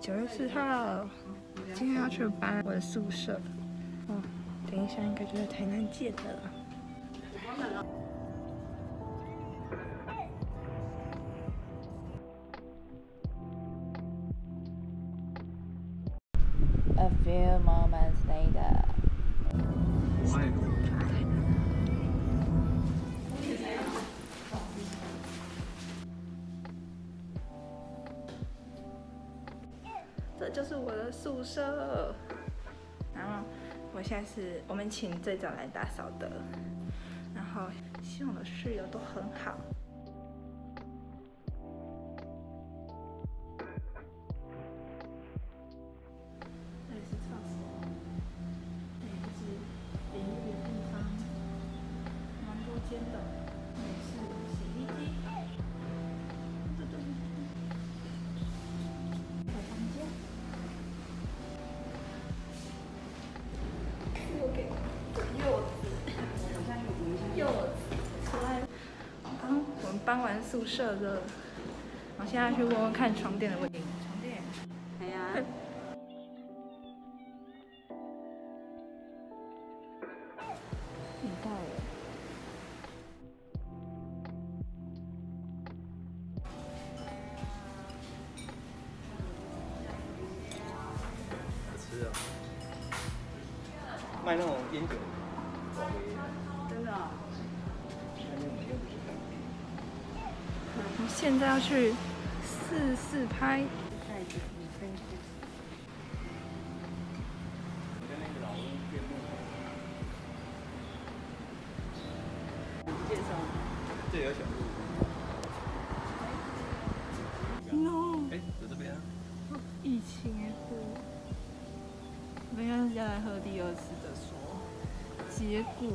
九月四号，今天要去搬我的宿舍。哦，等一下应该就在台南见的了。A few moments later. 这就是我的宿舍。然后我现在是我们请最早来打扫的，然后希望我的室友都很好。刚我们搬完宿舍了，我现在去问问看床垫的问题。床垫，哎呀，你到了。吃啊，卖那种烟酒，真的哦、那边我们又不是干我们现在要去四四拍，介绍。这里有小路。No，哎，走这边啊。疫情后，我们要要来喝第二次的说，结果